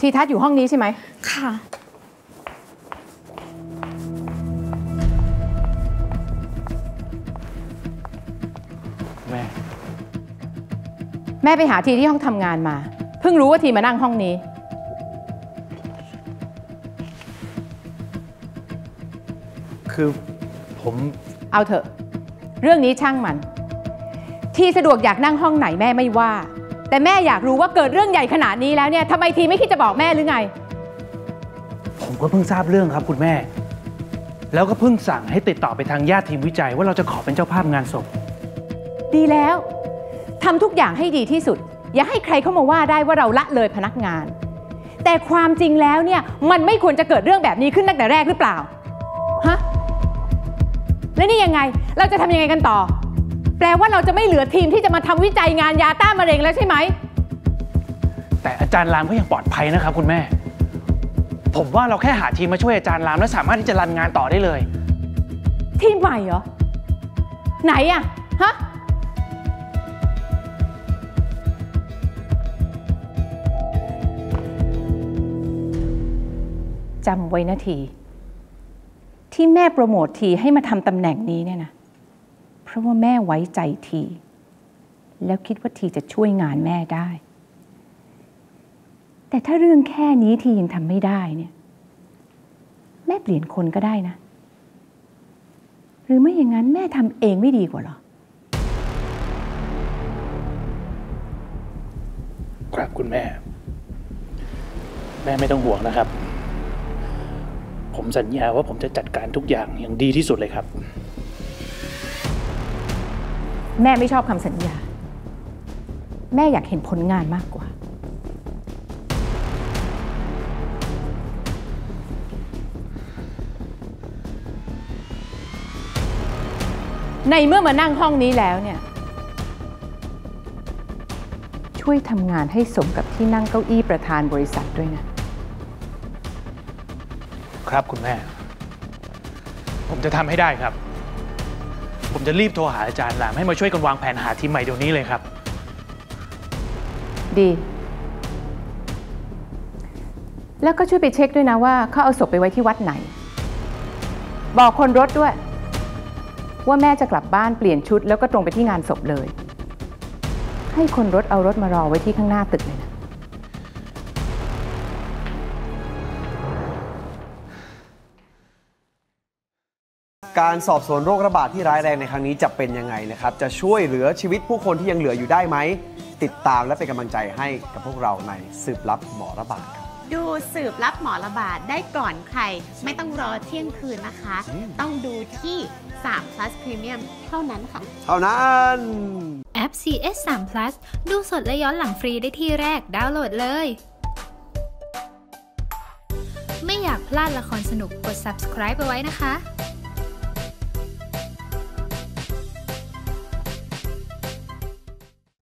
ทีทัศน์อยู่ห้องนี้ใช่ไหม ค่ะ แม่ แม่ไปหาทีที่ห้องทำงานมา เพิ่งรู้ว่าทีมานั่งห้องนี้ คือผมเอาเถอะ เรื่องนี้ช่างมัน ทีสะดวกอยากนั่งห้องไหนแม่ไม่ว่า แต่แม่อยากรู้ว่าเกิดเรื่องใหญ่ขนาดนี้แล้วเนี่ยทำไมทีไม่คิดจะบอกแม่หรือไง ผมก็เพิ่งทราบเรื่องครับคุณแม่ แล้วก็เพิ่งสั่งให้ติดต่อไปทางญาติทีมวิจัยว่าเราจะขอเป็นเจ้าภาพงานศพ ดีแล้วทำทุกอย่างให้ดีที่สุด อย่าให้ใครเข้ามาว่าได้ว่าเราละเลยพนักงาน แต่ความจริงแล้วเนี่ยมันไม่ควรจะเกิดเรื่องแบบนี้ขึ้นตั้งแต่แรกหรือเปล่าฮะแล้วนี่ยังไงเราจะทำยังไงกันต่อ แปลว่าเราจะไม่เหลือทีมที่จะมาทำวิจัยงานยาต้านมะเร็งแล้วใช่ไหม แต่อาจารย์รามก็ยังปลอดภัยนะครับคุณแม่ ผมว่าเราแค่หาทีมมาช่วยอาจารย์ราม แล้วสามารถที่จะรันงานต่อได้เลย ทีมใหม่เหรอ ไหนอะฮะจำไว้นะที ที่แม่โปรโมททีให้มาทำตำแหน่งนี้เนี่ยนะ เพราะว่าแม่ไว้ใจที แล้วคิดว่าทีจะช่วยงานแม่ได้ แต่ถ้าเรื่องแค่นี้ทียังทำไม่ได้เนี่ยแม่เปลี่ยนคนก็ได้นะ หรือไม่อย่างนั้นแม่ทำเองไม่ดีกว่าหรอครับคุณแม่ แม่ไม่ต้องห่วงนะครับ ผมสัญญาว่าผมจะจัดการทุกอย่างอย่างดีที่สุดเลยครับ แม่ไม่ชอบคำสัญญา แม่อยากเห็นผลงานมากกว่า ในเมื่อมานั่งห้องนี้แล้วเนี่ย ช่วยทำงานให้สมกับที่นั่งเก้าอี้ประธานบริษัทด้วยนะ ครับคุณแม่ ผมจะทำให้ได้ครับ ผมจะรีบโทรหาอาจารย์รามให้มาช่วยกันวางแผนหาทีมใหม่เดี๋ยวนี้เลยครับ ดี แล้วก็ช่วยไปเช็คด้วยนะว่าเขาเอาศพไปไว้ที่วัดไหน บอกคนรถด้วย ว่าแม่จะกลับบ้านเปลี่ยนชุด แล้วก็ตรงไปที่งานศพเลย ให้คนรถเอารถมารอไว้ที่ข้างหน้าตึกเลยนะ การสอบสวนโรคระบาดที่ร้ายแรงในครั้งนี้จะเป็นยังไงนะครับ จะช่วยเหลือชีวิตผู้คนที่ยังเหลืออยู่ได้ไหม ติดตามและเป็นกำลังใจให้กับพวกเราในสืบลับหมอระบาดครับ ดูสืบรับหมอระบาดได้ก่อนใคร ไม่ต้องรอเที่ยงคืนนะคะ ต้องดูที่ 3 plus premium เท่านั้นค่ะ เท่านั้นแอป CS 3 Plus ดูสดและย้อนหลังฟรีได้ที่แรกดาวน์โหลดเลย ไม่อยากพลาดละครสนุกกด subscribe ไปไว้นะคะ